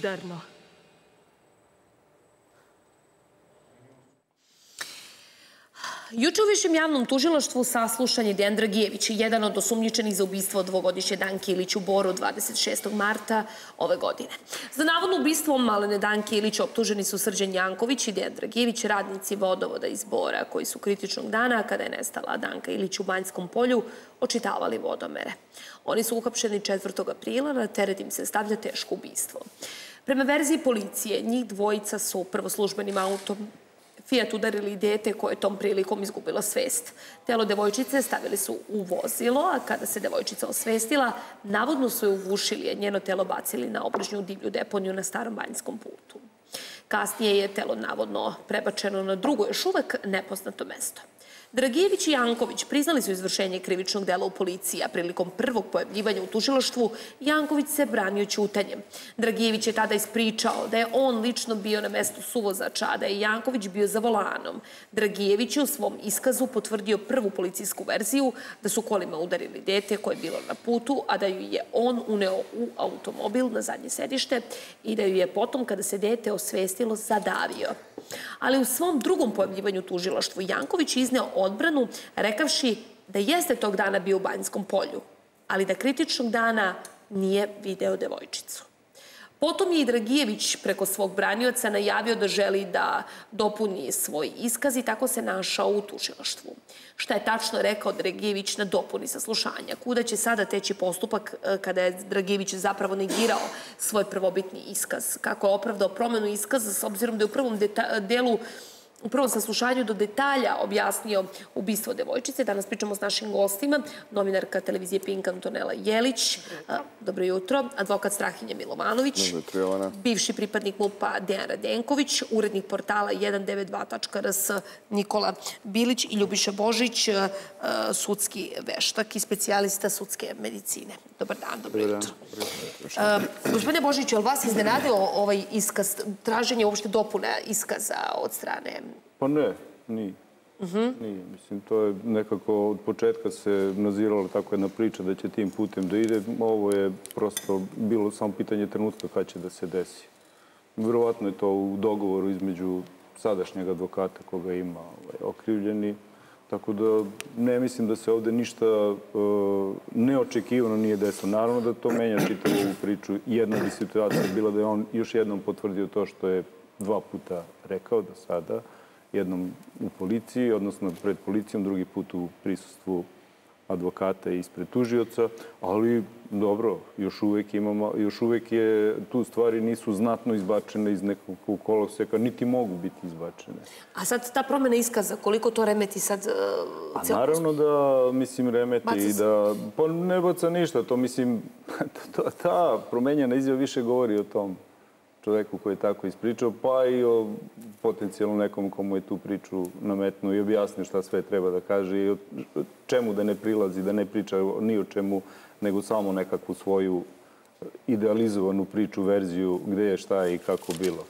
udarno. Juče u Višem javnom tužilaštvu saslušan je Dejan Dragijević, jedan od osumnjičenih za ubistvo dvogodišnje Danke Ilić u Boru 26. marta ove godine. Za navodno ubistvo malene Danke Ilić optuženi su Srđan Janković i Dejan Dragijević, radnici vodovoda iz Bora, koji su kritičnog dana, kada je nestala Danka Ilić u Banjskom polju, očitavali vodomere. Oni su uhapšeni 4. aprila, na teret im se stavlja teško ubistvo. Prema verziji policije, njih dvojica su prvo službenim autom Fiat udarili dete koje je tom prilikom izgubilo svest. Telo devojčice stavili su u vozilo, a kada se devojčica osvestila, navodno su je uvušili, a njeno telo bacili na obližnju divlju deponiju na starom banjskom putu. Kasnije je telo navodno prebačeno na drugo, još uvek nepoznato mesto. Dragijević i Janković priznali su izvršenje krivičnog dela u policiji, a prilikom prvog pojavljivanja u tužilaštvu Janković se branio ćutanjem. Dragijević je tada ispričao da je on lično bio na mestu suvozača, a da je Janković bio za volanom. Dragijević je u svom iskazu potvrdio prvu policijsku verziju da su kolima udarili dete koje je bilo na putu, a da ju je on uneo u automobil na zadnje sedište i da ju je potom, kada se dete osvestilo, zadavio. Ali u svom drugom pojavljivanju tužilaštvu Janković izneo odbranu, rekavši da jeste tog dana bio u Banjskom polju, ali da kritičnog dana nije video devojčicu. Potom je i Dragijević preko svog branioca najavio da želi da dopuni svoj iskaz i tako se našao u tužilaštvu. Šta je tačno rekao Dragijević na dopuni saslušanja? Kuda će sada teći postupak e, kada je Dragijević zapravo negirao svoj prvobitni iskaz? Kako je opravdao promenu iskaza s obzirom da je u prvom delu u prvom saslušanju do detalja objasnio ubistvo devojčice. Danas pričamo s našim gostima, novinarka televizije Pink Antonela Jelić, dobro jutro, advokat Strahinja Milovanović, bivši pripadnik MUPA Dejan Radenković, urednik portala 192.rs Nikola Bilić i Ljubiša Božić, sudski veštak i specijalista sudske medicine. Dobar dan, dobro jutro. Gospodine Božiću, je li vas iznenadio ovaj iskaz, traženje uopšte dopune iskaza od strane Pa ne, nije. Uh Nije. Mislim, to je nekako od početka se nazirala tako jedna priča da će tim putem da ide. Ovo je prosto bilo samo pitanje trenutka kada će da se desi. Vjerovatno je to u dogovoru između sadašnjeg advokata koga ima ovaj, okrivljeni. Tako da ne mislim da se ovde ništa uh, neočekivano nije desilo. Naravno da to menja čitavu ovu priču. Jedna bi situacija bila da je on još jednom potvrdio to što je dva puta rekao do sada jednom u policiji, odnosno pred policijom, drugi put u prisustvu advokata i ispred tužioca, ali dobro, još uvek imamo, još uvek je, tu stvari nisu znatno izbačene iz nekog koloseka, niti mogu biti izbačene. A sad ta promena iskaza, koliko to remeti sad? Uh, A naravno da, mislim, remeti i da, pa ne baca ništa, to mislim, ta, ta promenjena izjava više govori o tom čoveku koji je tako ispričao, pa i o potencijalno nekom komu je tu priču nametnuo i objasnio šta sve treba da kaže i o čemu da ne prilazi, da ne priča ni o čemu, nego samo nekakvu svoju idealizovanu priču, verziju gde je, šta je i kako bilo.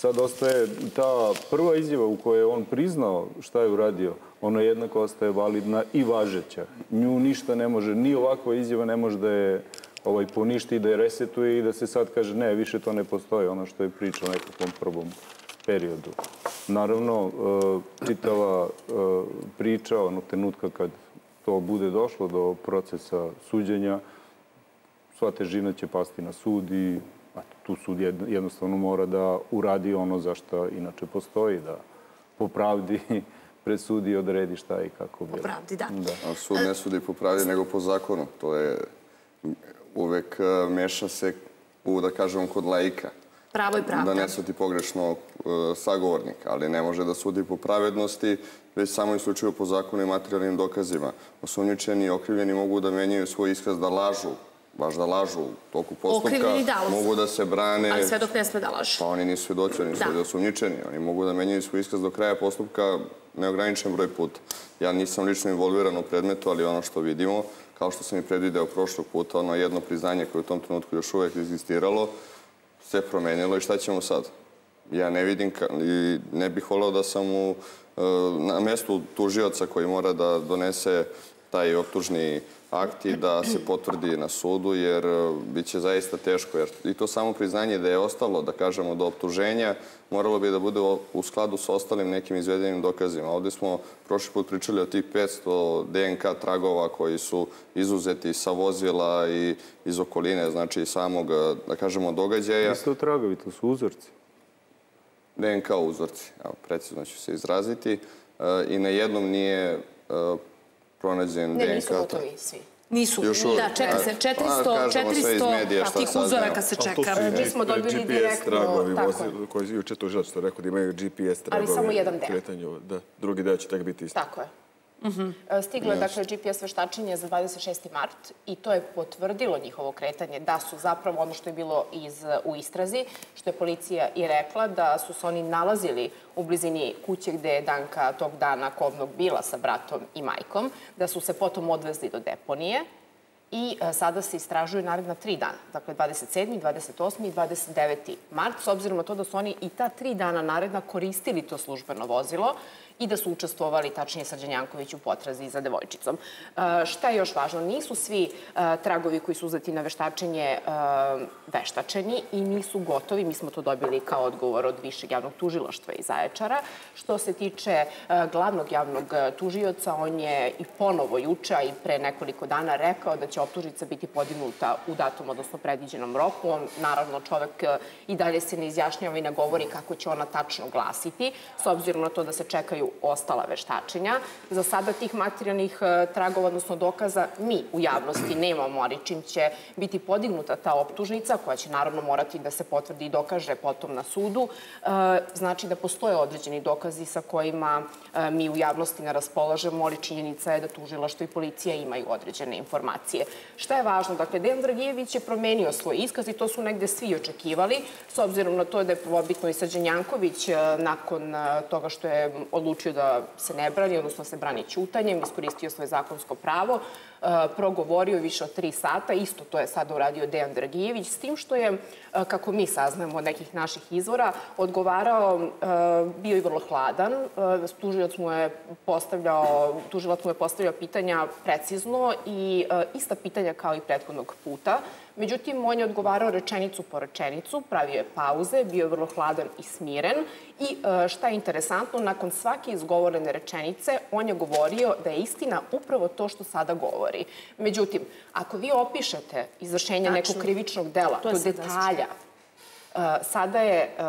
Sad ostaje ta prva izjava u kojoj je on priznao šta je uradio, ona jednako ostaje validna i važeća. Nju ništa ne može, ni ovakva izjava ne može da je ovaj, poništi, da je resetuje i da se sad kaže ne, više to ne postoji, ono što je priča o nekakvom prvom periodu. Naravno, e, čitava e, priča onog trenutka kad to bude došlo do procesa suđenja, sva težina će pasti na sud i a, tu sud jednostavno mora da uradi ono za što inače postoji, da po pravdi presudi i odredi šta i kako bilo. Po pravdi, da. da. A sud ne sudi po pravdi, nego po zakonu. To je uvek e, meša se u, da kažem, kod laika. Pravo i pravda. Da ne sudi pogrešno uh, sagovornika, ali ne može da sudi po pravednosti, već samo isključivo po zakonu i materijalnim dokazima. Osumnjičeni i okrivljeni mogu da menjaju svoj iskaz da lažu, baš da lažu u toku postupka, da, mogu da se brane... Ali sve dok ne sme da lažu. Pa oni nisu svedoci, oni su da. osumnjičeni. Oni mogu da menjaju svoj iskaz do kraja postupka neograničen broj puta. Ja nisam lično involviran u predmetu, ali ono što vidimo, kao što sam i predvideo prošlog puta, ono jedno priznanje koje u tom trenutku još uvek existiralo, se promenilo i šta ćemo sad? Ja ne vidim i ne bih voleo da sam u, e, na mestu tužioca koji mora da donese taj optužni akti da se potvrdi na sudu, jer e, bit će zaista teško. Jer I to samo priznanje da je ostalo, da kažemo, do optuženja, moralo bi da bude u skladu sa ostalim nekim izvedenim dokazima. Ovde smo prošli put pričali o tih 500 DNK tragova koji su izuzeti sa vozila i iz okoline, znači samog, da kažemo, događaja. Nisu to tragovi, to su uzorci. DNK uzorci, evo, precizno ću se izraziti. E, I na jednom nije pronađen DNK. Ne, nisu gotovi svi. Nisu. Još da, čeka se. 400, pa, 400 tih uzoraka se čeka. Mi smo dobili direktno... tragovi, koji juče to želeć što rekao da imaju GPS tragovi. Ali samo jedan deo. Da, drugi deo će tek biti isto. Tako je. Mhm. E, stiglo je dakle GPS veštačenje za 26. mart i to je potvrdilo njihovo kretanje da su zapravo ono što je bilo iz, u istrazi, što je policija i rekla da su se oni nalazili u blizini kuće gde je Danka tog dana kobnog bila sa bratom i majkom, da su se potom odvezli do deponije i e, sada se istražuju naredna tri dana, dakle 27. 28. i 29. mart, s obzirom na to da su oni i ta tri dana naredna koristili to službeno vozilo i da su učestvovali, tačnije Srđan Janković, u potrazi za devojčicom. E, šta je još važno? Nisu svi e, tragovi koji su uzeti na veštačenje e, veštačeni i nisu gotovi. Mi smo to dobili kao odgovor od Višeg javnog tužiloštva iz Zaječara. Što se tiče glavnog javnog tužioca, on je i ponovo juče, i pre nekoliko dana rekao da će optužica biti podignuta u datom, odnosno predviđenom roku. On, naravno, čovek i dalje se ne izjašnjava i ne govori kako će ona tačno glasiti, s obzirom na to da se čekaju ostala veštačenja. Za sada tih materijalnih e, tragova, odnosno dokaza, mi u javnosti nemamo, ali čim će biti podignuta ta optužnica, koja će naravno morati da se potvrdi i dokaže potom na sudu, e, znači da postoje određeni dokazi sa kojima e, mi u javnosti ne raspolažemo, ali činjenica je da tužilaštvo i policija imaju određene informacije. Šta je važno? Dakle, Dejan Dragijević je promenio svoj iskaz i to su negde svi očekivali, s obzirom na to da je probitno i Srđan Janković nakon toga što je odlučio odlučio da se ne brani, odnosno se brani ćutanjem, iskoristio svoje zakonsko pravo, e, progovorio više od tri sata, isto to je sada uradio Dejan Dragijević, s tim što je, e, kako mi saznajemo od nekih naših izvora, odgovarao, e, bio i vrlo hladan, tužilac mu je postavljao, tužilac mu je postavljao pitanja precizno i ista pitanja kao i prethodnog puta, Međutim, on je odgovarao rečenicu po rečenicu, pravio je pauze, bio je vrlo hladan i smiren i e, šta je interesantno, nakon svake izgovorene rečenice on je govorio da je istina upravo to što sada govori. Međutim, ako vi opišete izvršenje nekog krivičnog dela do detalja, e, sada je e,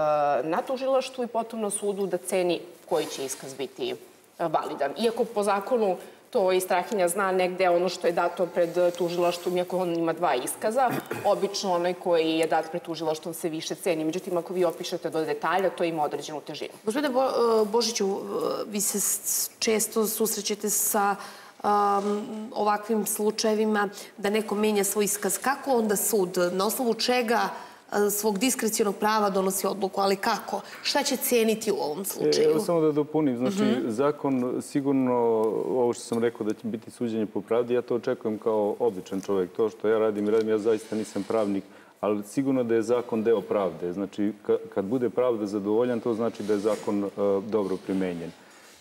na tužilaštvu i potom na sudu da ceni koji će iskaz biti validan. Iako po zakonu to i Strahinja zna negde ono što je dato pred tužilaštvom, iako on ima dva iskaza. Obično onaj koji je dat pred tužilaštvom se više ceni. Međutim, ako vi opišete do detalja, to ima određenu težinu. Gospodine e, Božiću, e, vi se često susrećete sa ovakvim slučajevima da neko menja svoj iskaz. Kako onda sud, na osnovu čega svog diskrecijonog prava donosi odluku, ali kako? Šta će cijeniti u ovom slučaju? Evo samo da dopunim. Znači, mhm. zakon sigurno, ovo što sam rekao da će biti suđenje po pravdi, ja to očekujem kao običan čovjek. To što ja radim i radim, ja zaista nisam pravnik, ali sigurno da je zakon deo pravde. Znači, kad bude pravda zadovoljan, to znači da je zakon dobro primenjen.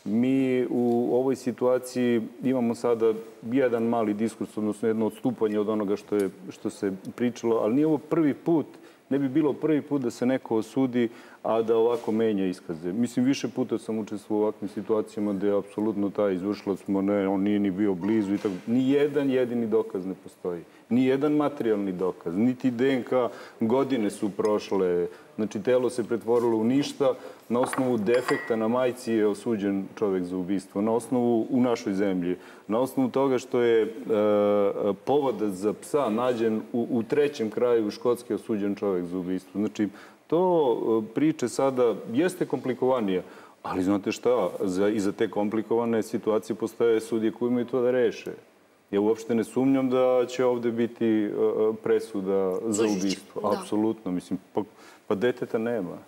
Mi u ovoj situaciji imamo sada jedan mali diskurs, odnosno jedno odstupanje od onoga što, je, što se pričalo, ali nije ovo prvi put ne bi bilo prvi put da se neko osudi, a da ovako menja iskaze. Mislim, više puta sam učestvovao u ovakvim situacijama gde je apsolutno taj izvršilac, ne, on nije ni bio blizu i tako. Ni jedan jedini dokaz ne postoji. Ni jedan materijalni dokaz, niti DNK godine su prošle. Znači, telo se pretvorilo u ništa. Na osnovu defekta na majci je osuđen čovek za ubistvo. Na osnovu u našoj zemlji. Na osnovu toga što je e, povodac za psa nađen u, u trećem kraju u Škotske osuđen čovek za ubistvo. Znači, to e, priče sada jeste komplikovanije. Ali znate šta, za, i za te komplikovane situacije postoje sudije koji imaju to da reše. Ja uopšte ne sumnjam da će ovde biti uh, presuda za ubistvo. Da. Apsolutno. Mislim, pa, pa deteta nema.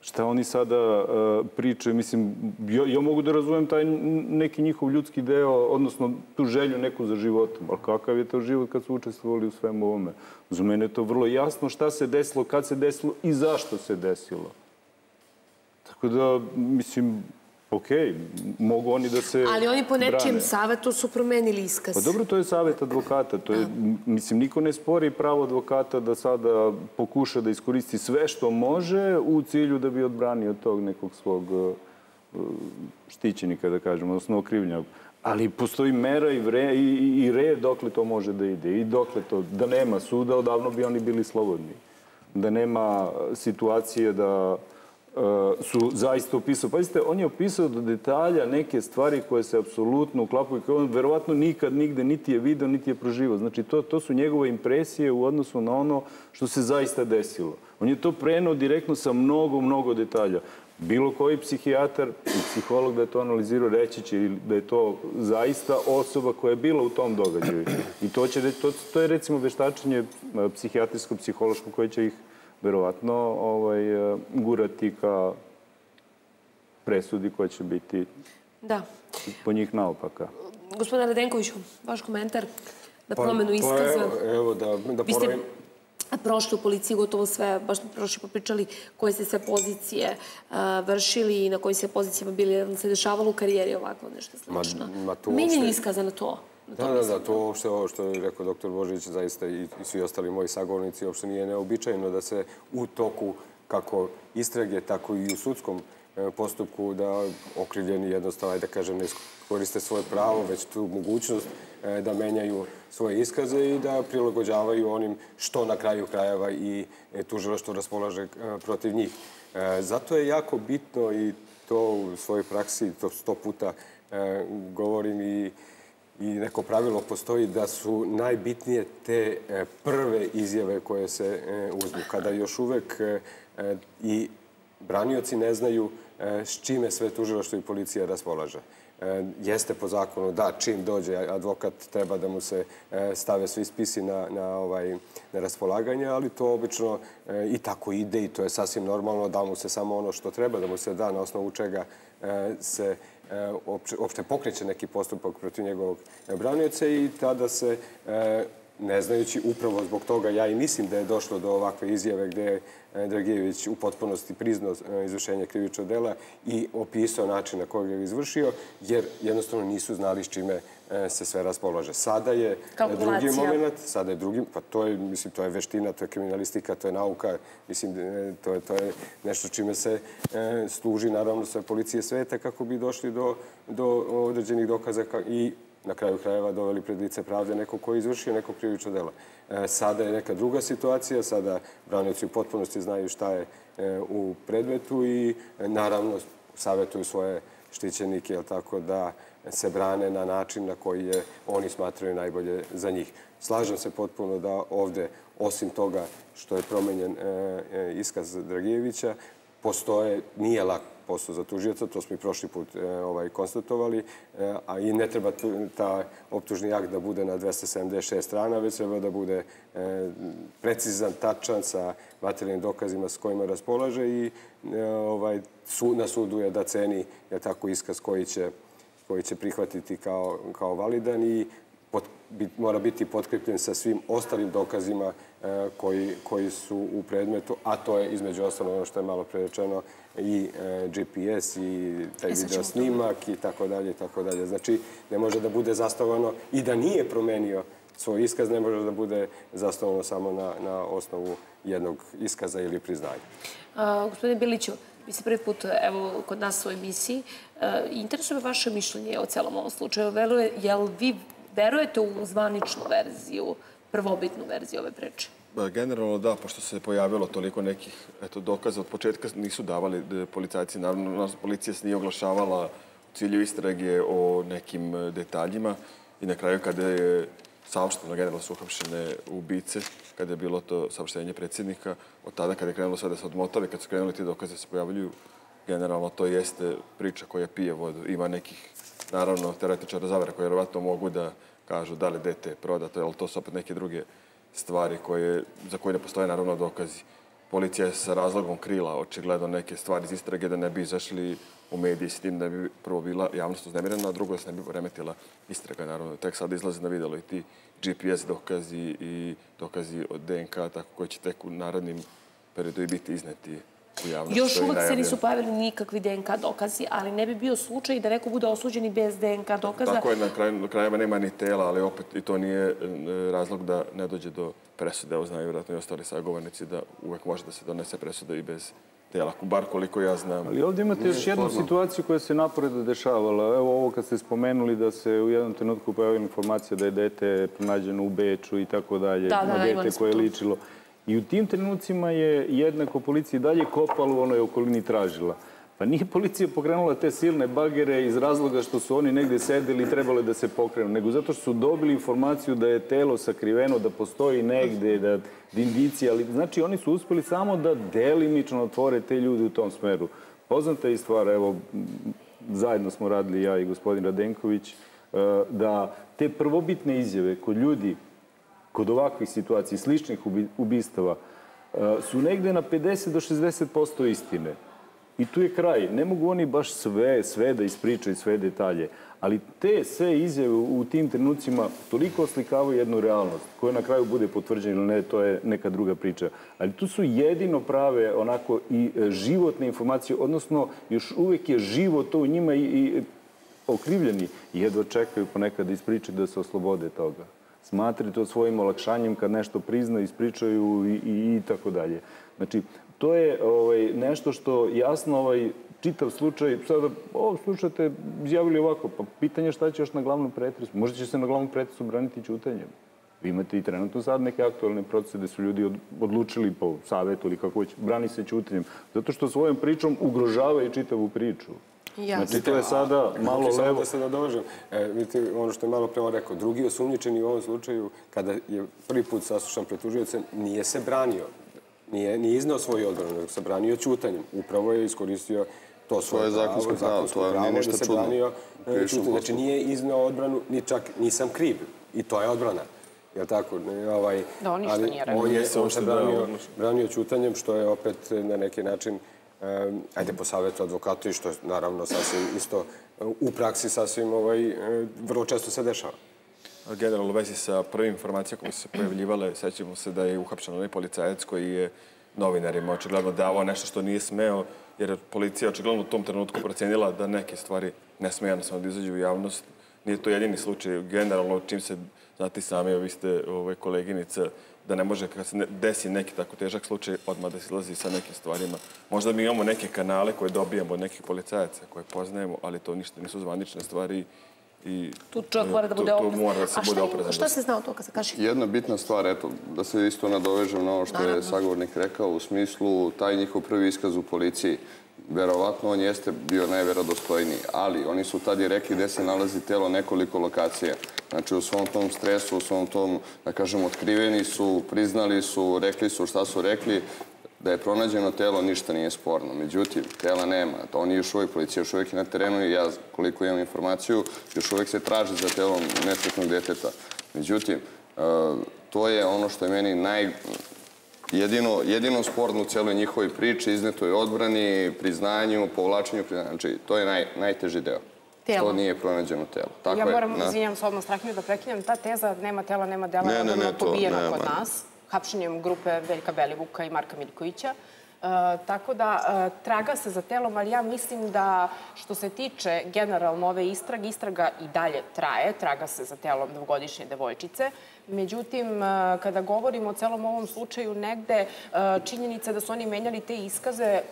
Šta oni sada uh, pričaju? Mislim, ja, ja mogu da razumem taj neki njihov ljudski deo, odnosno tu želju neku za životom. Ali kakav je to život kad su učestvovali u svemu ovome? Za mene je to vrlo jasno šta se desilo, kad se desilo i zašto se desilo. Tako da, mislim, ok, mogu oni da se Ali oni po nečijem savetu su promenili iskaz. Pa dobro, to je savjet advokata. To je, mislim, niko ne spori pravo advokata da sada pokuša da iskoristi sve što može u cilju da bi odbranio tog nekog svog uh, štićenika, da kažemo, odnosno okrivljenog. Ali postoji mera i, vre, i, i red dokle to može da ide. I dokle to, da nema suda, odavno bi oni bili slobodni. Da nema situacije da su zaista opisao. Pazite, on je opisao do detalja neke stvari koje se apsolutno uklapaju koje on verovatno nikad nigde niti je video, niti je proživao. Znači, to, to su njegove impresije u odnosu na ono što se zaista desilo. On je to prenao direktno sa mnogo, mnogo detalja. Bilo koji psihijatar i psiholog da je to analizirao reći će da je to zaista osoba koja je bila u tom događaju. I to, će, to, to je recimo veštačenje psihijatrijsko-psihološko koje će ih verovatno ovaj, gurati ka presudi koja će biti Da. po njih naopaka. Gospodine Radenkoviću, vaš komentar na Pa, promenu pa iskaza. evo, evo da, da Vi ste ponovim. prošli u policiji gotovo sve, baš smo prošli popričali koje ste sve pozicije uh, vršili i na kojim ste pozicijama bili, se dešavalo u karijeri ovako nešto slično. ma to Menjanje uopšte- iskaza na to. Da, da, da, to uopšte ovo što je rekao doktor Božić, zaista i, i svi ostali moji sagovornici, uopšte nije neobičajno da se u toku kako istrage, tako i u sudskom e, postupku da okrivljeni jednostavno, da kažem, ne koriste svoje pravo, već tu mogućnost e, da menjaju svoje iskaze i da prilagođavaju onim što na kraju krajeva i e, tužilaštvo raspolaže protiv njih. Zato je jako bitno i to u svojoj praksi, to sto puta govorim i i neko pravilo postoji da su najbitnije te e, prve izjave koje se e, uzmu. Kada još uvek e, i branioci ne znaju s čime sve tužilaštvo i policija raspolaže. Jeste po zakonu da čim dođe advokat treba da mu se stave svi spisi na, na, ovaj, na raspolaganje, ali to obično i tako ide i to je sasvim normalno da mu se samo ono što treba da mu se da na osnovu čega se e, opšte, opšte pokreće neki postupak protiv njegovog branioca i tada se e, ne znajući upravo zbog toga ja i mislim da je došlo do ovakve izjave gde je Dragijević u potpunosti priznao e, izvršenje krivičnog dela i opisao način na koji ga je izvršio, jer jednostavno nisu znali s čime se sve raspolaže. Sada je e, drugi moment, sada je drugi, pa to je, mislim, to je veština, to je kriminalistika, to je nauka, mislim, e, to je, to je nešto čime se e, služi, naravno, sve policije sveta kako bi došli do, do određenih dokaza ka- i na kraju krajeva doveli pred lice pravde neko ko je izvršio neko krivično delo. E, sada je neka druga situacija, sada branioci u potpunosti znaju šta je e, u predmetu i e, naravno savjetuju svoje štićenike, jel tako, da se brane na način na koji je oni smatraju najbolje za njih. Slažem se potpuno da ovde, osim toga što je promenjen e, e, iskaz Dragijevića, postoje, nije lak posao za tužioca, to smo i prošli put e, ovaj, konstatovali, e, a i ne treba tu, ta optužni akt da bude na 276 strana, već treba da bude e, precizan, tačan sa materijalnim dokazima s kojima raspolaže i ovaj, su, na sudu je da ceni je tako iskaz koji će, koji će prihvatiti kao, kao validan i mora biti potkrepljen sa svim ostalim dokazima koji, koji su u predmetu, a to je između ostalo ono što je malo prerečeno i e, GPS i taj E, video snimak i tako dalje i tako dalje. Znači, ne može da bude zastavano i da nije promenio svoj iskaz, ne može da bude zastavano samo na, na osnovu jednog iskaza ili priznanja. A, gospodine Biliću, vi ste prvi put evo, kod nas u emisiji. E, interesuje me vaše mišljenje o celom ovom slučaju. Veruje, jel vi verujete u zvaničnu verziju, prvobitnu verziju ove priče? Ba, Generalno da, pošto se pojavilo toliko nekih eto, dokaza od početka nisu davali da policajci, naravno naša policija se nije oglašavala u cilju istrage o nekim e, detaljima i na kraju kada je saopšteno generalno su uhapšene ubice, kada je bilo to saopštenje predsjednika, od tada kada je krenulo sve da se odmotave, kad su krenuli ti dokaze da se pojavljuju, generalno to jeste priča koja pije vodu. Ima nekih, naravno, teoretičara zavere koji vjerovatno mogu da kažu da li dete je prodato, ali to su opet neke druge stvari koje, za koje ne postoje naravno dokazi. Policija je sa razlogom krila očigledno neke stvari iz istrage da ne bi izašli u mediji s tim da bi prvo bila javnost uznemirena, a drugo da se ne bi remetila istraga. Naravno, tek sad izlaze na videlo i ti GPS dokazi i dokazi od DNK, tako koji će tek u narednim periodu i biti izneti. Još uvek se nisu pojavili nikakvi DNK dokazi, ali ne bi bio slučaj da neko bude osuđen i bez DNK dokaza. Tako je, na kraju, krajeva nema ni tela, ali opet i to nije e, razlog da ne dođe do presude. Evo znaju vjerojatno i ostali sagovornici da uvek može da se donese presuda i bez tela, bar koliko ja znam. Ali ovdje imate još jednu situaciju koja se naporedo dešavala. Evo ovo kad ste spomenuli da se u jednom trenutku pojavila informacija da je dete pronađeno u Beču i tako dalje. Da, da, na imali dete smo koje je to. ličilo. I u tim trenucima je jednako policija dalje kopala u onoj okolini tražila. Pa nije policija pokrenula te silne bagere iz razloga što su oni negdje sedeli i trebali da se pokrenu, nego zato što su dobili informaciju da je telo sakriveno, da postoji negdje, da indicija, ali znači oni su uspjeli samo da delimično otvore te ljude u tom smeru. Poznata je stvar, evo, zajedno smo radili ja i gospodin Radenković, e, da te prvobitne izjave kod ljudi kod ovakvih situacija, sličnih ubi- ubistava, e, su negde na 50 do 60% istine. I tu je kraj. Ne mogu oni baš sve, sve da ispričaju, sve detalje. Ali te sve izjave u tim trenucima toliko oslikavaju jednu realnost, koja na kraju bude potvrđena ili ne, to je neka druga priča. Ali tu su jedino prave onako i e, životne informacije, odnosno još uvek je živo to u njima i, i okrivljeni jedva čekaju ponekad da ispričaju da se oslobode toga. Smatraju to svojim olakšanjem kad nešto priznaju, ispričaju i, i, i tako dalje. Znači, to je ovaj, nešto što jasno ovaj, čitav slučaj, sada ovo slušate, izjavili ovako, pa pitanje je šta će još na glavnom pretresu. Možda će se na glavnom pretresu braniti ćutanjem. Vi imate i trenutno sad neke aktualne procese gde su ljudi od- odlučili po savetu ili kako već, brani se ćutanjem. Zato što svojom pričom ugrožavaju čitavu priču. Znači, to je sada malo Hoću samo levo. da se nadovežem. E, vidite, ono što je malo prema rekao, drugi osumnjičeni u ovom slučaju, kada je prvi put saslušan pred tužiocem, nije se branio. Nije, nije iznao svoju odbranu, nego se branio ćutanjem. Upravo je iskoristio to svoje je zakonsko pravo, to je- nije ništa da se čudno. branio e, Krivičnom ćutanjem. Znači nije iznao odbranu, ni čak nisam kriv. I to je odbrana. Jel tako? Ne, Ovaj, Da, on ništa ali nije rekao. On, je, Nije on se branio, branio ćutanjem, što je opet na neki način ajde po savjetu advokatu i što je naravno sasvim isto u praksi sasvim ovaj, e, vrlo često se dešava. Generalno u vezi sa prvim informacijama koje su se pojavljivale, sećamo se da je uhapšen onaj policajac koji je novinarima očigledno davao nešto što nije smeo, jer je policija očigledno u tom trenutku procenila da neke stvari ne sme jednostavno da izađu u javnost. Nije to jedini slučaj. Generalno, čim se, znate sami, vi ste ovaj, koleginica, da ne može, kad se ne, desi neki tako težak slučaj, odmah da se izlazi sa nekim stvarima. Možda mi imamo neke kanale koje dobijamo od nekih policajaca koje poznajemo, ali to ništa nisu zvanične stvari i Tu čovjek mora da bude tu oprezan. mora da se A bude oprezan. šta se zna od toga? Kaži. Jedna bitna stvar, eto, da se isto nadovežem na ovo što je sagovornik rekao, u smislu taj njihov prvi iskaz u policiji. Verovatno on jeste bio najverodostojniji, ali oni su tad i rekli gde se nalazi telo nekoliko lokacija. Znači u svom tom stresu, u svom tom, da kažem, otkriveni su, priznali su, rekli su šta su rekli, da je pronađeno telo, ništa nije sporno. Međutim, tela nema. Oni još uvijek, policija još uvijek je na terenu i ja, koliko imam informaciju, još uvijek se traži za telom nesretnog deteta. Međutim, e, to je ono što je meni naj, jedino, jedino sporno u cijeloj njihovoj priči, iznetoj odbrani, priznanju, povlačenju priznanja. Znači, to je naj, najteži deo. Telo. To nije pronađeno telo. Tako ja je, moram, da. izvinjam se odmah Strahinju da prekinem, ta teza nema tela, nema dela, Ne, je ne, ne, to pobijena kod nas, hapšenjem grupe Veljka Belivuka i Marka Miljkovića. E, tako da e, traga se za telom, ali ja mislim da što se tiče generalno ove istrage, istraga i dalje traje, traga se za telom dvogodišnje devojčice. Međutim, e, kada govorimo o celom ovom slučaju, negde činjenica da su oni menjali te iskaze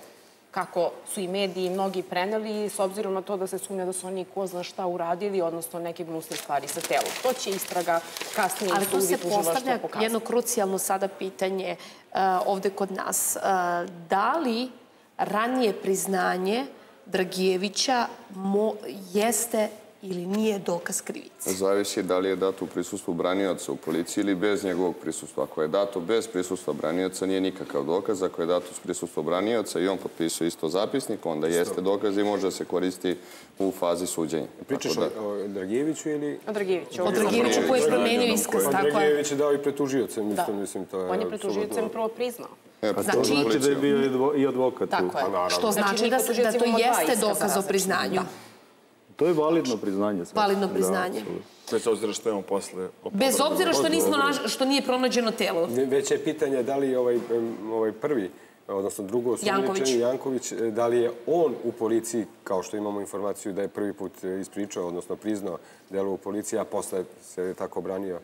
kako su i mediji mnogi preneli, s obzirom na to da se sumnja da su oni ko zna šta uradili, odnosno neke gnusne stvari sa telom. To će istraga kasnije Ali i tu se postavlja jedno krucijalno sada pitanje uh, ovde kod nas. Uh, da li ranije priznanje Dragijevića mo, jeste ili nije dokaz krivice? Zavisi da li je dato u prisustvu branioca u policiji ili bez njegovog prisustva. Ako je dato bez prisustva branioca, nije nikakav dokaz. Ako je dato s prisustva branioca i on potpisuje isto zapisnik, onda jeste dokaz i može da se koristi u fazi suđenja. Pričaš da- o, o Dragijeviću ili... O Dragijeviću. Od Dragijevića koji je promenio iskaz, Pa je. Dragijević je dao i pretužiocem, Da. mislim, to je... On je tužiocem prvo priznao. E, pa Znači- to Znači da je bio i advo- i advokat. Tako je. Što Znači, znači da, da to jeste dokaz o priznanju. Da. To je validno priznanje. sad. Validno Da, priznanje. apsolutno. Bez obzira što imamo posle... Bez obzira što, nismo naš, što nije pronađeno telo. Ve- Već je pitanje da li ovaj, em, ovaj prvi odnosno drugo osumnjičeni Janković, e, da li je on u policiji, kao što imamo informaciju da je prvi put e, ispričao, odnosno priznao delo u policiji, a posle se tako branio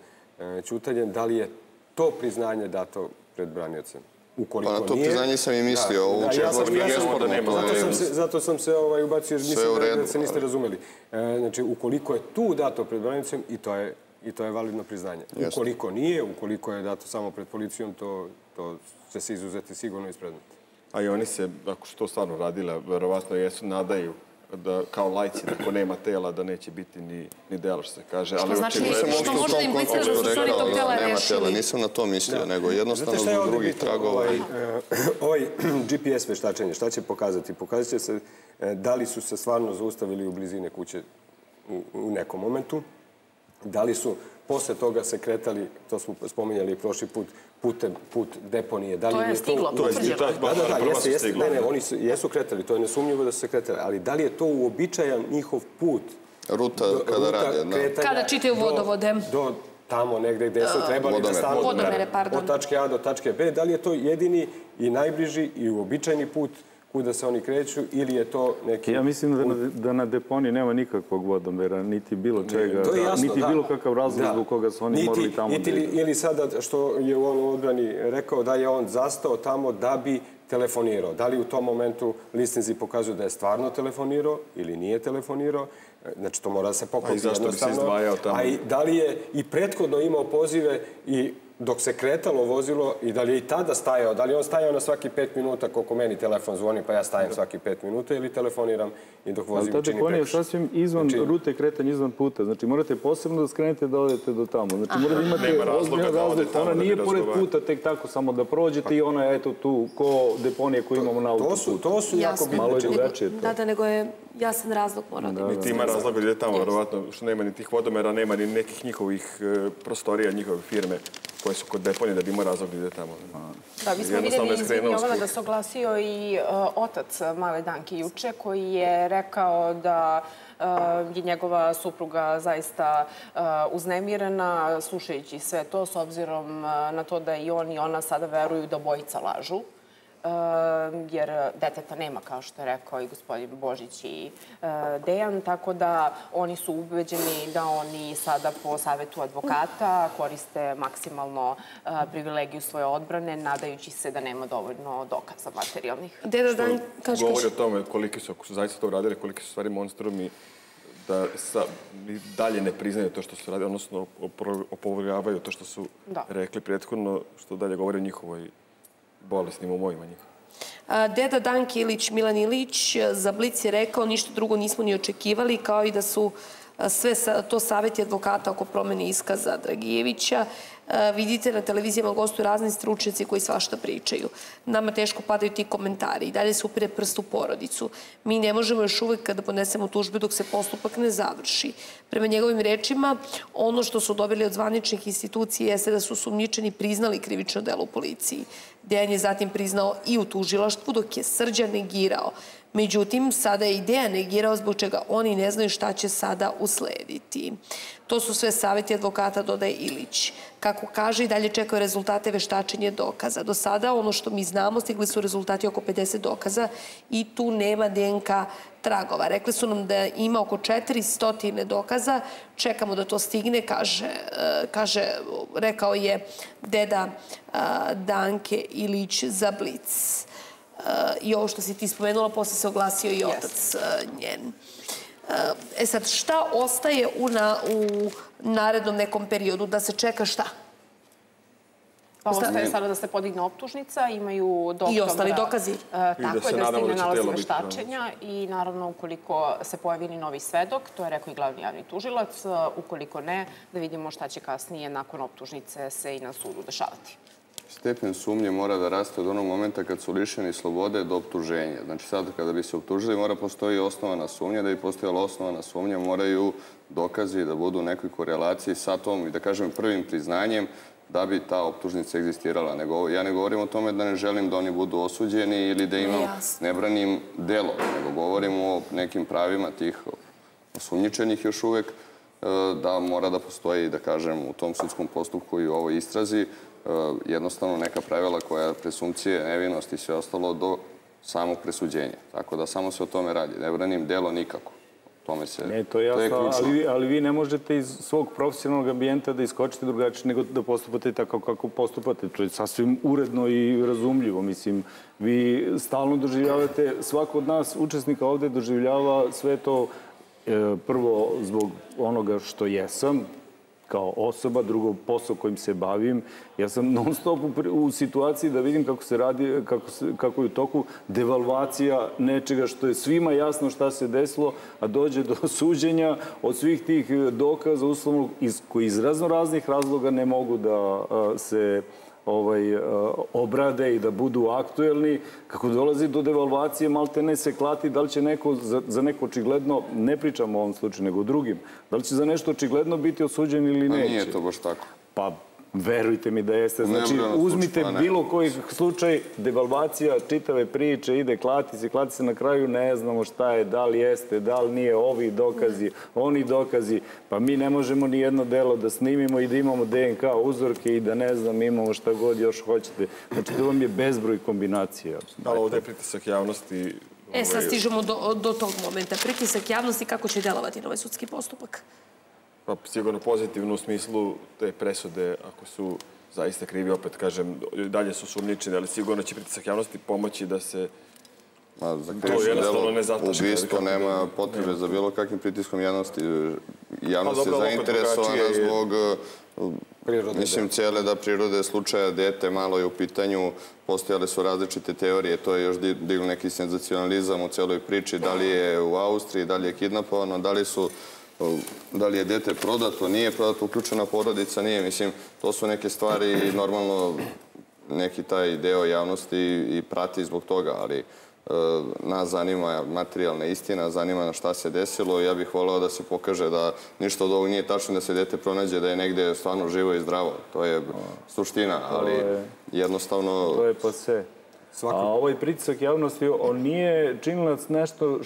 ćutanjem, da li je to priznanje dato pred braniocem? Ukoliko pa na to nije, priznanje sam i mislio. Da, da, ja sam, ja sam, da nema. Zato sam se, zato sam se ovaj, ubacio, jer mislim da, da se niste razumeli. E, znači, ukoliko je tu dato pred braniocem, i to je i to je validno priznanje. Ukoliko nije, ukoliko je dato samo pred policijom, to, to će se izuzeti sigurno iz predmeta. A i oni se, ako su to stvarno radile, verovatno jesu, nadaju da kao lajci, ako nema tela, da neće biti ni, ni dela, što se kaže. Što ali, znači, što može da implicira da su oni tog dela nema Tela. Nisam na to mislio, da. nego jednostavno zbog drugih tragova. Ovaj, ovaj GPS veštačenje, šta će pokazati? Pokazat će se e, da li su se stvarno zaustavili u blizine kuće u, u nekom momentu, Da li su posle toga se kretali, to smo spominjali prošli put, putem, put deponije. Da li to je stiglo, to, je, to je, da, da, da, jeste, jeste, ne, ne, oni su, jesu kretali, to je nesumnjivo da su se kretali, ali da li je to uobičajan njihov put? Ruta do, kada ruta rade, da. Kada čitaju vodovode. Do, do tamo negde gde su trebali da stanu. Vodomere, pardon. Od tačke A do tačke B. Da li je to jedini i najbliži i uobičajeni put kuda se oni kreću ili je to neki... Ja mislim da, na, da na deponiji nema nikakvog vodomera, niti bilo čega, to je jasno, niti da. bilo kakav razlog da. zbog koga su oni niti, morali tamo niti, da Ili sada što je on u odbrani rekao da je on zastao tamo da bi telefonirao. Da li u tom momentu listinzi pokazuju da je stvarno telefonirao ili nije telefonirao? Znači, to mora da se poklopiti jednostavno. A i zašto bi se izdvajao tamo? A i da li je i prethodno imao pozive i dok se kretalo vozilo i da li je i tada stajao, da li on stajao na svaki pet minuta koliko meni telefon zvoni pa ja stajem svaki pet minuta ili telefoniram i dok vozim učini prekrš. Ali je sasvim izvan znači, rute kretanja, izvan puta. Znači morate posebno da skrenete da odete do tamo. Znači morate da imate ozbiljno da. Ona da nije pored puta tek tako samo da prođete i ona je eto tu ko deponije koje imamo na autoputu. To su, to su jako bitne. Malo je drugačije to. Da, da, nego je jasan razlog mora da, da, da. ima razlog da ide tamo, verovatno, što nema ni tih vodomera, nema ni nekih njihovih e, prostorija, njihove firme koje su kod deponije da bi imao razlog da ide tamo. Da, mi smo videli iz Jovana da se oglasio i uh, otac Male Danke juče koji je rekao da uh, je njegova supruga zaista uh, uznemirena slušajući sve to s obzirom na to da i on i ona sada veruju da obojica lažu. Jer deteta nema, kao što je rekao i gospodin Božić i e, Dejan, tako da oni su ubeđeni da oni sada po savetu advokata koriste maksimalno e, privilegiju svoje odbrane, nadajući se da nema dovoljno dokaza materijalnih. Deda Dan, kaži, Govori o tome koliki su, ako su zaista to uradili, koliki su stvari monstrumi da sa, dalje ne priznaju to što su radili, odnosno opovrgavaju to što su da. rekli prethodno, što dalje govori o njihovoj bolesnim umovima njih. Deda Danke Ilić, Milan Ilić, za Blic je rekao ništa drugo nismo ni očekivali, kao i da su sve to savjeti advokata oko promene iskaza Dragijevića vidite na televizijama gostuju razni stručnjaci koji svašta pričaju. Nama teško padaju ti komentari i dalje se upire prst u porodicu. Mi ne možemo još uvek kada podnesemo tužbe dok se postupak ne završi. Prema njegovim rečima, ono što su dobili od zvaničnih institucija jeste da su sumnjičeni priznali krivično delo u policiji. Dejan je zatim priznao i u tužilaštvu, dok je Srđan negirao. Međutim, sada je ideja negirao zbog čega oni ne znaju šta će sada uslediti. To su sve savjeti advokata, dodaje Ilić. Kako kaže, i dalje čekaju rezultate veštačenja dokaza. Do sada, ono što mi znamo, stigli su rezultati oko 50 dokaza i tu nema DNK tragova. Rekli su nam da ima oko 400 dokaza, čekamo da to stigne, kaže, e, kaže rekao je deda e, Danke Ilić za Blic. E, I ovo što si ti spomenula, posle se oglasio i otac njen. E sad, šta ostaje u, na, u narednom nekom periodu? Da se čeka šta? Pa ostaje sada da se podigne optužnica, imaju doktora... I ostali dokazi. Uh, tako da je, da stigne nalazi veštačenja i naravno ukoliko se pojavi novi svedok, to je rekao i glavni javni tužilac, uh, ukoliko ne, da vidimo šta će kasnije nakon optužnice se i na sudu dešavati stepen sumnje mora da raste od onog momenta kad su lišeni slobode do optuženja. Znači sad kada bi se optužili mora postoji osnovana sumnja, da bi postojala osnovana sumnja moraju dokazi da budu u nekoj korelaciji sa tom i da kažem prvim priznanjem da bi ta optužnica egzistirala. Nego, ja ne govorim o tome da ne želim da oni budu osuđeni ili da imam, ne branim delo, nego govorim o nekim pravima tih osumnjičenih još uvek, e, da mora da postoji, da kažem, u tom sudskom postupku i u ovoj istrazi jednostavno neka pravila koja presumcije, nevinost i sve ostalo do samog presuđenja. Tako da samo se o tome radi. Ne branim delo nikako. Tome se, ne, to je jasno, to je ali, ali vi ne možete iz svog profesionalnog ambijenta da iskočite drugačije nego da postupate tako kako postupate. To je sasvim uredno i razumljivo. Mislim, vi stalno doživljavate, svako od nas učesnika ovde doživljava sve to e, prvo zbog onoga što jesam, kao osoba, drugo posao kojim se bavim. Ja sam non stop u, u situaciji da vidim kako se radi, kako, se, kako je u toku devalvacija nečega što je svima jasno šta se desilo, a dođe do suđenja od svih tih dokaza uslovno iz, koji iz razno raznih razloga ne mogu da a, se ovaj, e, obrade i da budu aktuelni, kako dolazi do devalvacije, malte ne se klati, da li će neko za, za neko očigledno, ne pričamo o ovom slučaju, nego o drugim, da li će za nešto očigledno biti osuđen ili neće? A nije to baš tako. Pa Verujte mi da jeste. Znači, uzmite pa bilo koji slučaj, devalvacija čitave priče, ide klati se, klati se na kraju, ne znamo šta je, da li jeste, da li nije, ovi dokazi, oni dokazi. Pa mi ne možemo ni jedno delo da snimimo i da imamo DNK uzorke i da ne znam, imamo šta god još hoćete. Znači, to vam je bezbroj kombinacija. Ali ovde je pritisak javnosti E, sad ovaj, stižemo do, do tog momenta. Pritisak javnosti, kako će delovati na ovaj sudski postupak? Pa sigurno pozitivno u smislu te presude, ako su zaista krivi, opet kažem, dalje su sumničeni, ali sigurno će pritisak javnosti pomoći da se Ma, za krivično delo ubistvo nema potrebe ne. za bilo kakvim pritiskom javnosti. Javnost pa, je zainteresovana zbog Prirode, Mislim, da. cijele da prirode slučaja dete malo je u pitanju, postojale su različite teorije, to je još diglo neki senzacionalizam u celoj priči, da li je u Austriji, da li je kidnapovano, da li su da li je dete prodato, nije prodato, uključena porodica, nije. Mislim, to su neke stvari normalno neki taj deo javnosti i prati zbog toga, ali e, nas zanima materijalna istina, zanima na šta se desilo. Ja bih voleo da se pokaže da ništa od ovog nije tačno, da se dete pronađe, da je negde stvarno živo i zdravo. To je suština, ali jednostavno... To je pa sve. Svako. A ovaj pritisak javnosti, on nije činilac nešto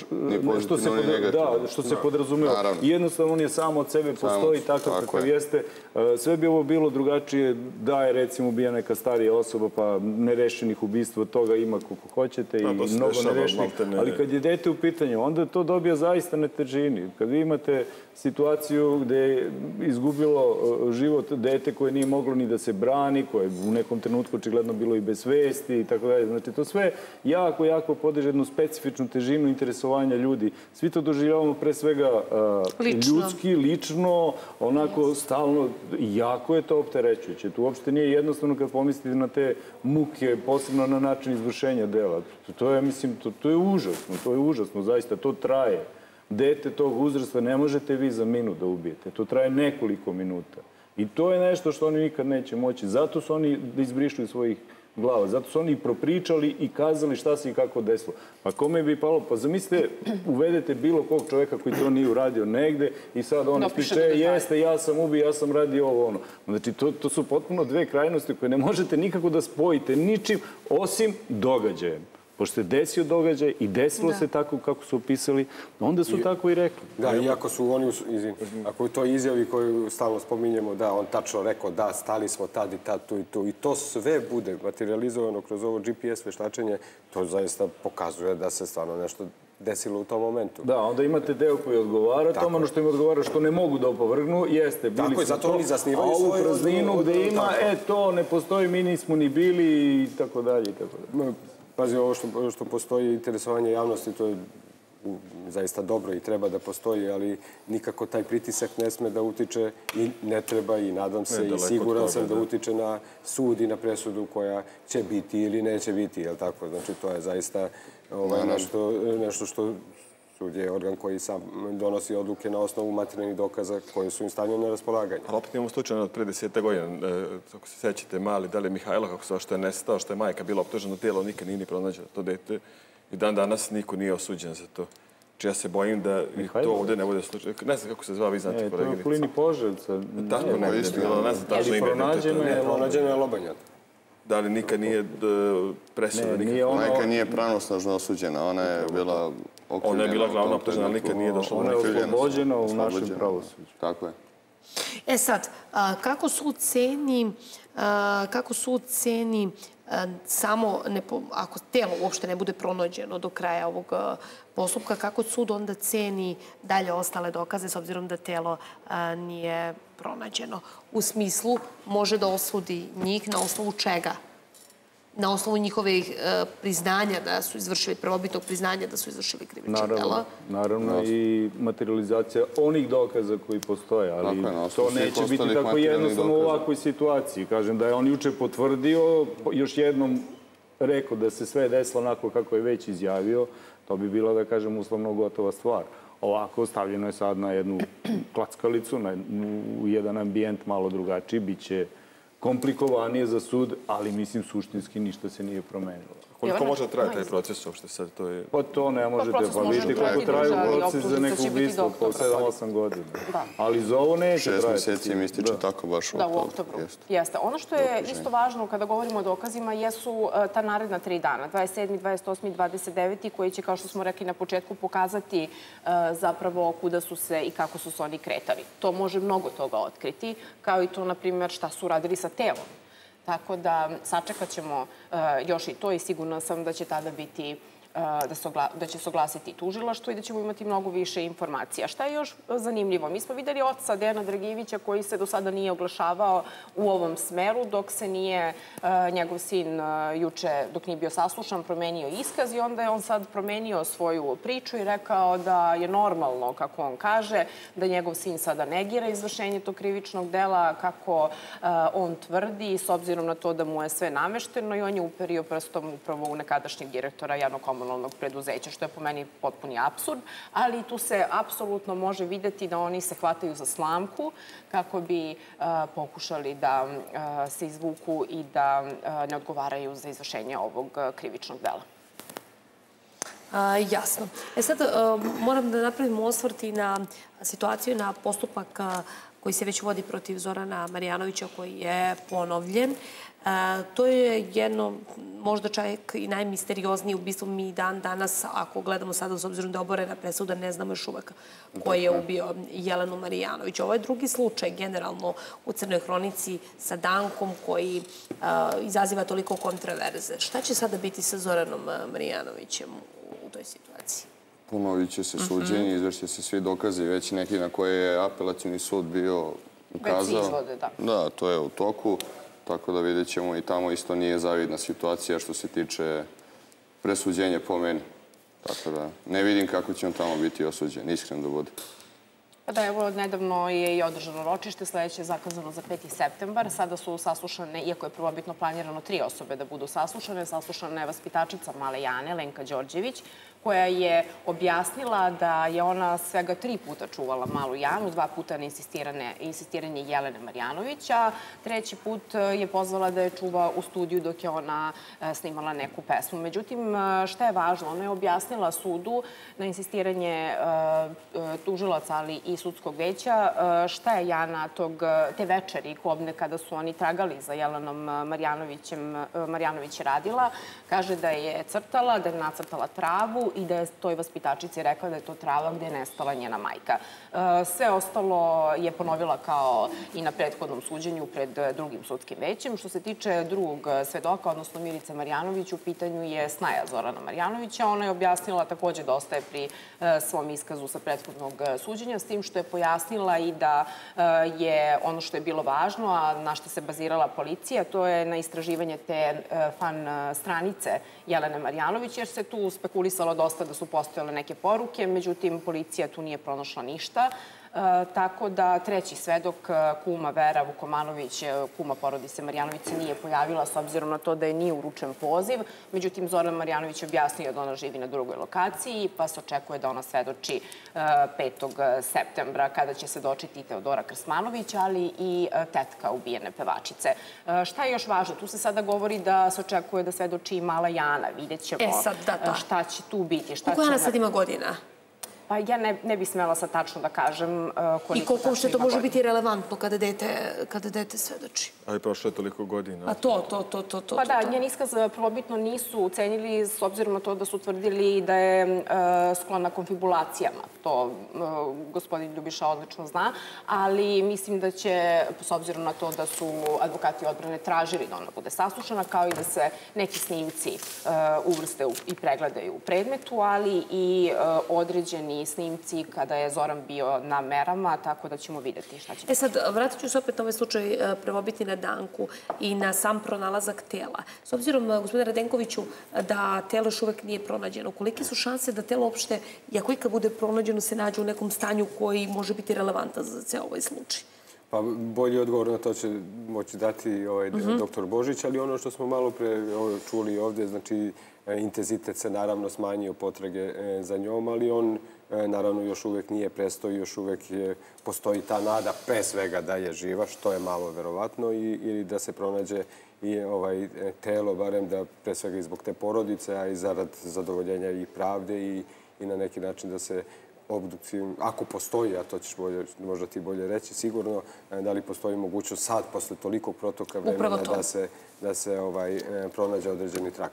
što se, pod, da, što se podrazumeva. Naravno. Jednostavno, on je samo od sebe postoji samo, takav kakav je. jeste. E, sve bi ovo bilo drugačije da je, recimo, ubija neka starija osoba, pa nerešenih ubistva toga ima koliko hoćete pa, i mnogo nerešenih. Ali kad je dete u pitanju, onda to dobija zaista na težini. Kad vi imate situaciju gde je izgubilo e, život dete koje nije moglo ni da se brani, koje je u nekom trenutku očigledno bilo i bez svesti i tako dalje. Znači, to sve jako, jako podiže jednu specifičnu težinu interesovanja ljudi. Svi to doživljavamo pre svega uh, lično. ljudski, lično, onako yes. stalno, jako je to opterećujuće. Tu uopšte nije jednostavno kad pomislite na te muke, posebno na način izvršenja dela. To je, mislim, to, to je užasno, to je užasno, zaista, to traje dete tog uzrasta ne možete vi za minut da ubijete. To traje nekoliko minuta. I to je nešto što oni nikad neće moći. Zato su oni da izbrišli svojih glava. Zato su oni propričali i kazali šta se i kako desilo. Pa kome bi palo? Pa zamislite, uvedete bilo kog čoveka koji to nije uradio negde i sad on ispriče, da jeste, ja sam ubio, ja sam radio ovo, ono. Znači, to, to su potpuno dve krajnosti koje ne možete nikako da spojite ničim, osim događajem pošto se desio događaj i desilo da. se tako kako su opisali, onda su I, tako i rekli. Da, iako su oni, izvim, ako je to izjavi koju stalno spominjemo, da, on tačno rekao da, stali smo tad i tad, tu i tu. I to sve bude materializovano kroz ovo GPS veštačenje, to zaista pokazuje da se stvarno nešto desilo u tom momentu. Da, onda imate deo koji odgovara tako. ono što im odgovara što ne mogu da opovrgnu, jeste, bili tako je, zato to, oni zasnivaju a ovu prazninu gde ima, tako. e, to ne postoji, mi nismo ni bili i tako dalje i tako dalje. Pazi, ovo što, što postoji interesovanje javnosti, to je zaista dobro i treba da postoji, ali nikako taj pritisak ne sme da utiče i ne treba i nadam se ne, i siguran sam da, da utiče na sud i na presudu koja će biti ili neće biti, jel tako? Znači, to je zaista ovaj, nešto, nešto što Sud je organ koji sam donosi odluke na osnovu materijalnih dokaza koje su im stavljene na raspolaganje. Ali opet imamo slučaj od pre deseta godina. E, ako se sećate, mali, da li je Mihajlo, kako se što je nestao, što je majka bila optužena tijelo, nikad nije ni pronađeno to dete. I dan danas niko nije osuđen za to. Znači ja se bojim da i to ovde ne bude slučaj. Ne znam kako se zva, vi znate koleginica. Ne, to je Plini Poževca. Tako ne, ne, znam tačno ime. Pronađeno je, pronađeno je Lobanjat. Da li nikad nije presuda? Ne, nije ono... Majka nije pravnosnažno osuđena, ona je bila Ona je bila glavna optužena, ali nikad nije došla do Ona je oslobođena u našem pravosuđu. Tako je. E sad, kako sud ceni, kako sud ceni samo, ne, ako telo uopšte ne bude pronađeno do kraja ovog postupka, kako sud onda ceni dalje ostale dokaze s obzirom da telo nije pronađeno? U smislu, može da osudi njih na osnovu čega? Na osnovu njihovih e, priznanja da su izvršili, prvobitog priznanja da su izvršili krivično delo. Naravno i materializacija onih dokaza koji postoje, ali to neće biti tako jednostavno u ovakvoj situaciji. Kažem da je on juče potvrdio, još jednom rekao da se sve desilo onako kako je već izjavio, to bi bila, da kažem, uslovno gotova stvar. Ovako, stavljeno je sad na jednu klackalicu, na, u jedan ambijent malo drugačiji, bit će komplikovanije za sud, ali mislim suštinski ništa se nije promenilo. Koliko može da traje taj proces uopšte sad? To je... Pa to ne možete, pa vidite koliko traju proces za neko ubistvo, po 7-8 godina. Da. Ali za ovo neće trajati. Šest meseci im ističe da. tako baš da, u oktobru. Jeste. Ono što je isto važno kada govorimo o dokazima jesu e, ta naredna tri dana, 27. 28. i 29. koji će, kao što smo rekli na početku, pokazati e, zapravo kuda su se i kako su se oni kretali. To može mnogo toga otkriti, kao i to, na primjer, šta su radili sa telom Tako da sačekat ćemo uh, još i to i sigurna sam da će tada biti da, da će se oglasiti tužilaštvo i da ćemo imati mnogo više informacija. Šta je još zanimljivo? Mi smo videli oca Dejana Dragivića koji se do sada nije oglašavao u ovom smeru dok se nije njegov sin juče, dok nije bio saslušan, promenio iskaz i onda je on sad promenio svoju priču i rekao da je normalno, kako on kaže, da njegov sin sada negira izvršenje tog krivičnog dela, kako on tvrdi, s obzirom na to da mu je sve namešteno i on je uperio prstom upravo u nekadašnjeg direktora javnog preduzeća, što je po meni potpuni absurd, ali tu se apsolutno može videti da oni se hvataju za slamku kako bi uh, pokušali da uh, se izvuku i da uh, ne odgovaraju za izvršenje ovog krivičnog dela. A, jasno. E sad, moram da napravim osvrti na situaciju, na postupak koji se već vodi protiv Zorana Marijanovića, koji je ponovljen. A, to je jedno, možda čak i najmisterioznije ubistvo mi dan danas, ako gledamo sada s obzirom da je oborena presuda, ne znamo još uvek ko je ubio Jelenu Marijanović. Ovo je drugi slučaj generalno u Crnoj hronici sa Dankom koji izaziva toliko kontraverze. Šta će sada biti sa Zoranom Marijanovićem u, u toj situaciji? Ponovit će se mhm. suđenje, izvršće se svi dokazi, već neki na koje je apelacijni sud bio ukazao. Već izvode, da. Da, to je u toku. Tako da vidjet ćemo i tamo isto nije zavidna situacija što se tiče presuđenja po meni. Tako da ne vidim kako će on tamo biti osuđen, iskreno da bude. Pa da, evo, nedavno je i održano ročište, sledeće je zakazano za 5. septembar. Sada su saslušane, iako je prvobitno planirano tri osobe da budu saslušane, saslušana je vaspitačica Male Jane, Lenka Đorđević, koja je objasnila da je ona svega tri puta čuvala malu Janu, dva puta na insistiranje Jelene Marjanovića, treći put e, je pozvala da je čuva u studiju dok je ona e, snimala neku pesmu. Međutim, e, šta je važno? Ona je objasnila sudu na insistiranje tužilaca, ali i sudskog veća, šta je Jana tog, te večeri kobne kada su oni tragali za Jelenom Marjanovićem, Marjanović radila. Kaže da je crtala, da je nacrtala travu i da je toj vaspitačici rekla da je to trava gde je nestala njena majka. E, sve ostalo je ponovila kao i na prethodnom suđenju pred drugim sudskim većem. Što se tiče drugog svedoka, odnosno Milica Marjanović, u pitanju je snaja Zorana Marjanovića. Ona je objasnila takođe da ostaje pri e, svom iskazu sa prethodnog suđenja, s tim što je pojasnila i da e, je ono što je bilo važno, a na što se bazirala policija, to je na istraživanje te fan stranice Jelene Marjanović, jer se tu spekulisalo dosta da su postojale neke poruke, međutim, policija tu nije pronašla ništa. E, tako da treći svedok, e, kuma Vera Vukomanović, e, kuma porodice Marjanović, se nije pojavila s obzirom na to da je nije uručen poziv. Međutim, Zoran Marjanović objasnio da ona živi na drugoj lokaciji, pa se očekuje da ona svedoči 5. septembra, kada će se dočiti Teodora Krsmanović, ali i tetka ubijene pevačice. Šta je još važno? Tu se sada govori da se očekuje da svedoči i mala Jana. Vidjet ćemo e, sad, da, da. šta će tu biti. Šta Koliko Jana sad ima godina? Pa ja ne, ne bih smela sad tačno da kažem uh, koliko I koliko uopšte to može godina. biti relevantno kada dete, kada dete svedoči? Ali prošlo je toliko godina. A to, to, to, to, to. Pa to, da, to. njen iskaz e, prvobitno nisu ucenili s obzirom na to da su tvrdili da je e, sklona konfibulacijama. To e, gospodin Ljubiša odlično zna, ali mislim da će, s obzirom na to da su advokati odbrane tražili da ona bude saslušana, kao i da se neki snimci uvrste u, i pregledaju u predmetu, ali i e, snimci kada je Zoran bio na merama, tako da ćemo videti šta će E sad, vratit ću se opet na ovaj slučaj e, prvobiti na Danku i na sam pronalazak tela. S obzirom, e, gospodine Radenkoviću, da telo još uvek nije pronađeno, kolike su šanse da telo uopšte, i ako ikad bude pronađeno, se nađe u nekom stanju koji može biti relevantan za ceo ovaj slučaj? Pa bolji odgovor na to će moći dati ovaj doktor Božić, ali ono što smo malo pre čuli ovde, znači e, intenzitet se naravno smanjio potrage e, za njom, ali on e, naravno još uvek nije prestao i još uvek je, postoji ta nada pre svega da je živa, što je malo verovatno, i, ili da se pronađe i ovaj e, telo, barem da pre svega i zbog te porodice, a i zarad zadovoljenja i pravde i, i na neki način da se obdukcijom, ako postoji, a to ćeš bolje, možda ti bolje reći, sigurno, e, da li postoji mogućnost sad, posle tolikog protoka vremena, Upravo to. da se, da se ovaj, e, pronađe određeni trak.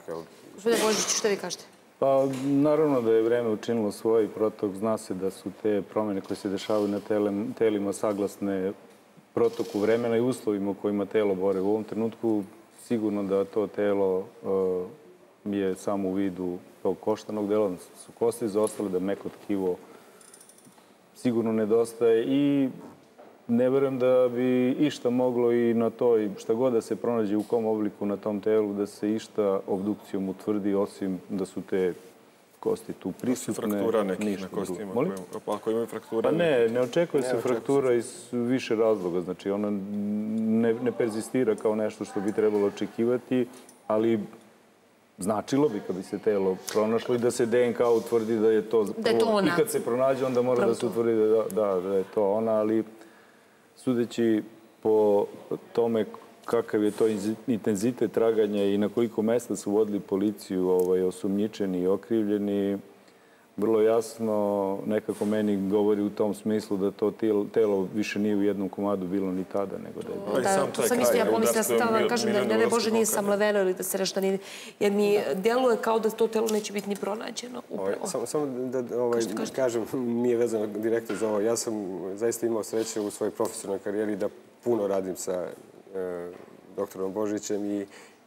Gospodine Božić, šta vi kažete? Pa, naravno da je vreme učinilo svoj protok. Zna se da su te promene koje se dešavaju na telima saglasne protoku vremena i uslovima kojima telo bore. U ovom trenutku sigurno da to telo uh, je samo u vidu tog koštanog dela, su kosti zaostale, da meko tkivo sigurno nedostaje i ne verujem da bi išta moglo i na toj, šta god da se pronađe u kom obliku na tom telu, da se išta obdukcijom utvrdi, osim da su te kosti tu Su prisutne. fraktura nekih ništa na kostima. Molim? Pa ako imaju frakture... Pa ne, ne očekuje se očekuje fraktura iz više razloga. Znači, ona ne, ne perzistira kao nešto što bi trebalo očekivati, ali značilo bi kad bi se telo pronašlo i da se DNK utvrdi da je to... Da je to ona. I kad se pronađe, onda mora Pravo da se utvrdi da, da, da je to ona, ali sudeći po tome kakav je to intenzitet traganja i na koliko mesta su vodili policiju ovaj, osumnjičeni i okrivljeni, vrlo jasno nekako meni govori u tom smislu da to tijelo, telo više nije u jednom komadu bilo ni tada, nego da je bilo. Pa Da, sam to sam isto ja pomislila, sam da vam Mil- kažem da ne, Bože nije samleveno ili da se nešto nije... Jer mi deluje kao da to telo neće biti ni pronađeno. Ovaj, Upravo. samo, samo da ovaj, Kažete, kažete. kažem, nije vezano direktno za ovo. Ja sam zaista imao sreće u svojoj profesionalnoj karijeri da puno radim sa e, doktorom Božićem i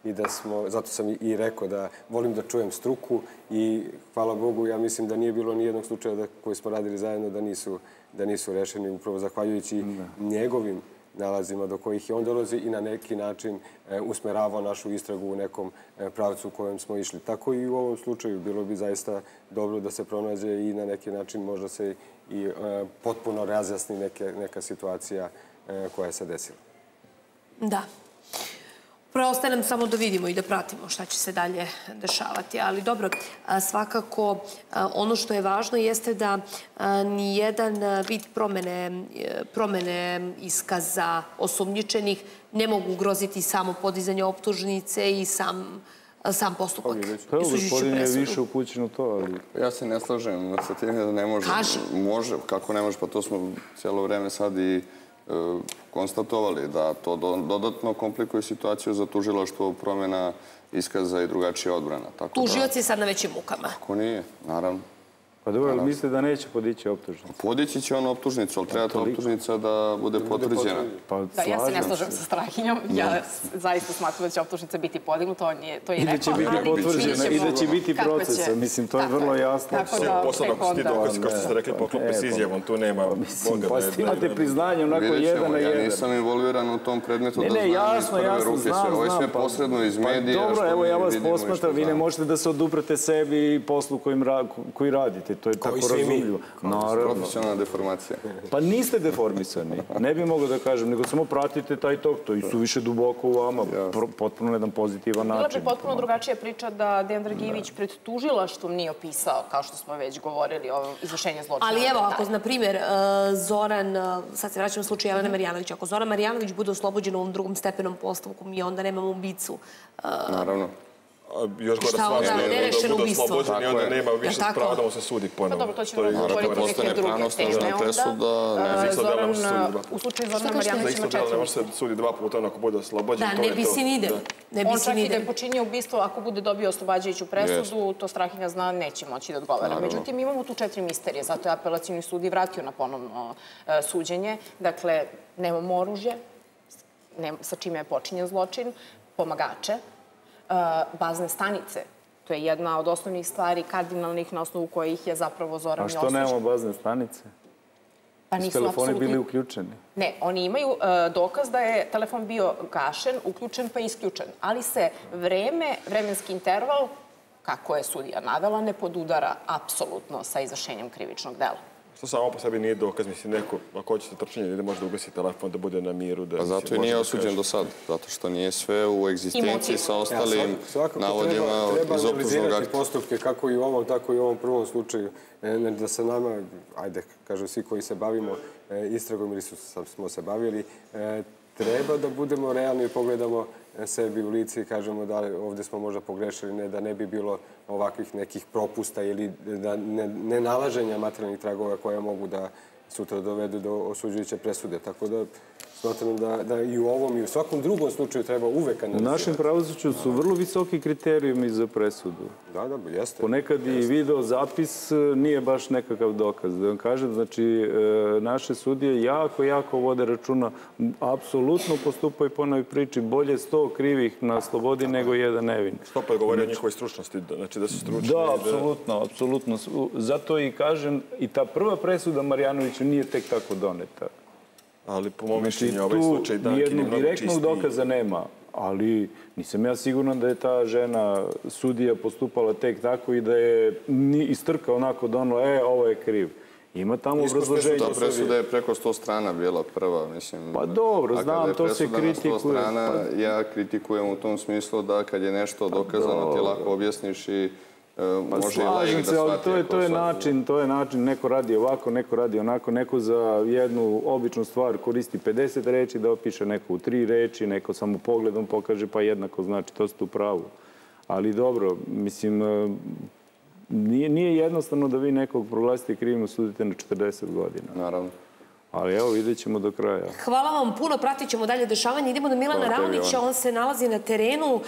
i da smo, zato sam i- rekao da volim da čujem struku i hvala Bogu, ja mislim da nije bilo ni jednog slučaja da, koji smo radili zajedno da nisu, da nisu rešeni upravo zahvaljujući njegovim nalazima do kojih je on dolazi i na neki način e, usmeravao našu istragu u nekom e, pravcu u kojem smo išli. Tako i u ovom slučaju bilo bi zaista dobro da se pronađe i na neki način možda se i e, potpuno razjasni neke, neka situacija e, koja se desila. Da. Preostaje nam samo da vidimo i da pratimo šta će se dalje dešavati. Ali dobro, svakako ono što je važno jeste da a, ni jedan a, vid promene, e, promene iskaza osumnjičenih ne mogu ugroziti samo podizanje optužnice i sam, sam postupak. Pa Osuđujuću gospodin je više upućen u to, ali... Ja se ne slažem sa tim da ne može. Kaže. Može, kako ne može, pa to smo cijelo vreme sad i konstatovali da to do, dodatno komplikuje situaciju za tužilaštvo promjena iskaza i drugačija odbrana. Tako Tužioc je sad na većim mukama. Da, ako nije, naravno. Pa dobro, ali mislite da neće podići optužnicu? Podići će on optužnicu, ali treba ta optužnica da bude potvrđena. Pa Da, ja se ne slažem slažem sa Strahinjom. Ja s- zaista smatram da će optužnica biti podignuta, on je, to je I da rekao. će biti potvrđena i da će biti procesa. Mislim, to je vrlo jasno. Tako da, ako su ti dokazi, kao što ste rekli, poklope s pa. izjavom, tu nema... Boga pa da ste imate priznanje onako jedan na ja jedan. nisam involviran u tom predmetu Ne, da ne, znam iz jasno, prve jasno, ruke sve. znam, Ovo je sve pa- posredno iz pa medija. Dobro, evo ja vas i posmatram, vi ne možete da se oduprete sebi i poslu koji radite. To je tako i svi mi. razumljivo. Naravno. Profesionalna deformacija. Pa niste deformisani, ne bih mogao da kažem, nego samo pratite taj tok, to i su više duboko u vama, pro- potpuno na jedan pozitivan Bila način. bi potpuno drugačija priča da Dejan Dragijević pred tužilaštvom nije opisao, kao što smo već govorili, ovo izvršenje zločina. Ali evo, Da. ako, na primjer, e, Zoran, e, sad se vraćam u slučaj Jelene Marjanović, ako Zoran Marjanović bude oslobođen u ovom drugom stepenom postupku, mi onda nemamo ubicu. e, Naravno. Još gore Šta stvar, da Nerešeno bude oslobođen i onda je. nema više prava da mu se sudi Pa ponovo. dobro, to ćemo je- govoriti neke druge teme onda. presuda, ne. A, Za isto delo Zoran, može se sudi dva. u slučaju Zorana Marjanovića ima delo ne četiri može se sudi dva puta, ako bude oslobođen, Da, to ne je bi si ni ide. Da. Ne bi On si čak i da je počinio ubistvo, ako bude dobio oslobađajuću presudu, to Strahinja zna, neće moći da odgovara. Međutim, imamo tu četiri misterije, zato je apelacijni sud i vratio na ponovno e, suđenje. Dakle, nemamo oružje, sa čime je počinjen zločin, pomagače, bazne stanice. To je jedna od osnovnih stvari, kardinalnih, na osnovu kojih je zapravo Zoran A što nemamo bazne stanice? Pa Su nisu telefoni apsolutni- bili uključeni. Ne, oni imaju e, dokaz da je telefon bio gašen, uključen pa isključen. Ali se vreme, vremenski interval, kako je sudija navela, ne podudara apsolutno sa izvršenjem krivičnog dela. Što samo po sebi nije dokaz, mislim, neko, ako hoćete trčanje, ide može da ugasi telefon, da bude na miru. Da, Pa zato i nije da osuđen do sad, zato što nije sve u egzistenciji sa Ja, ostalim svak- svakako navodima treba, treba iz optužnog analizirati akta. postupke kako i u ovom, tako i u ovom prvom slučaju. E, ne da se nama, ajde, kažem svi koji se bavimo e, istragom ili su, sam- smo se bavili, e, treba da budemo realni i pogledamo sebi u lice i kažemo da ovde smo možda pogrešili, ne da ne bi bilo ovakvih nekih propusta ili da ne, nenalaženja materijalnih tragova koje mogu da sutra dovedu do osuđujuće presude. Tako da smatram da, da i u ovom i u svakom drugom slučaju treba uvek U analizirati. našem pravosuđu su vrlo visoki kriterijumi za presudu. Da, da, jeste. Ponekad i video zapis e, nije baš nekakav dokaz. Da vam kažem, znači, e, naše sudije jako, jako vode računa, apsolutno postupaju po onoj priči, bolje sto krivih na slobodi nego jedan nevin. Stopa je govorio o njihovoj stručnosti, da- znači da su stručni. Da, i apsolutno, apsolutno. U- Zato i kažem, i ta prva presuda Marjanoviću nije tek tako doneta. Ali po mom Znači, mišljenju ovaj slučaj Dankin je mnogo direktnog dokaza nema, ali nisam ja siguran da je ta žena sudija postupala tek tako i da je ni istrka onako da ono, e, ovo je kriv. Ima tamo obrazloženje. Ta presuda je preko 100 strana bila prva, mislim. Pa dobro, a znam, to se presuda na 100 kritikuje, Strana, pa- Ja kritikujem u tom smislu da kad je nešto dokazano, ti lako objasniš i Pa može i slažem laik da se, ali shvati. to je, to je način, to je način, neko radi ovako, neko radi onako, neko za jednu običnu stvar koristi 50 reči da opiše neko u tri reči, neko samo pogledom pokaže pa jednako znači, to ste u pravu. Ali dobro, mislim, e, nije, nije jednostavno da vi nekog proglasite krivim sudite na 40 godina. Naravno. Ali evo, vidjet ćemo do kraja. Hvala vam puno, pratit ćemo dalje dešavanje. Idemo do Milana Ivana. on se nalazi na terenu.